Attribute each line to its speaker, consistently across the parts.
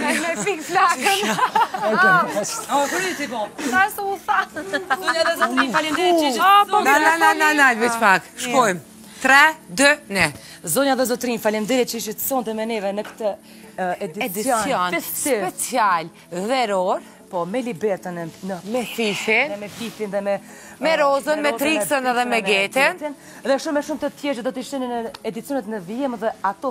Speaker 1: Me me
Speaker 2: fik flakën.
Speaker 3: O, kërë ti po?
Speaker 2: Sa së u tha?
Speaker 1: Zonja dhe zotëri, faleminderit që
Speaker 2: ishit.
Speaker 3: Na, na, na, na, na, veç pak. Shkojmë. 3, 2, 1.
Speaker 1: Zonja dhe zotërinj, faleminderit që ishit sonte me neve në këtë edicion
Speaker 3: special veror.
Speaker 1: Po, me Libertën e në...
Speaker 3: Me Fifin.
Speaker 1: Me Fifin dhe me...
Speaker 3: Me Rozën, me Triksën dhe me Getin.
Speaker 1: Dhe shumë e shumë të tjerë që do t'i shihni në edicionet në vijim dhe ato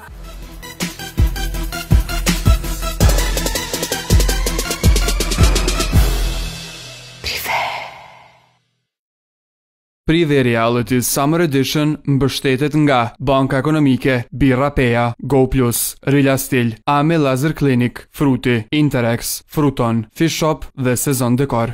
Speaker 4: Prive Reality Summer Edition mbështetet nga Banka Ekonomike, Birra Peja, Go Plus, Rila Stil, Ame Laser Clinic, Fruti, Interex, Fruton, Fish Shop dhe Sezon Dekor.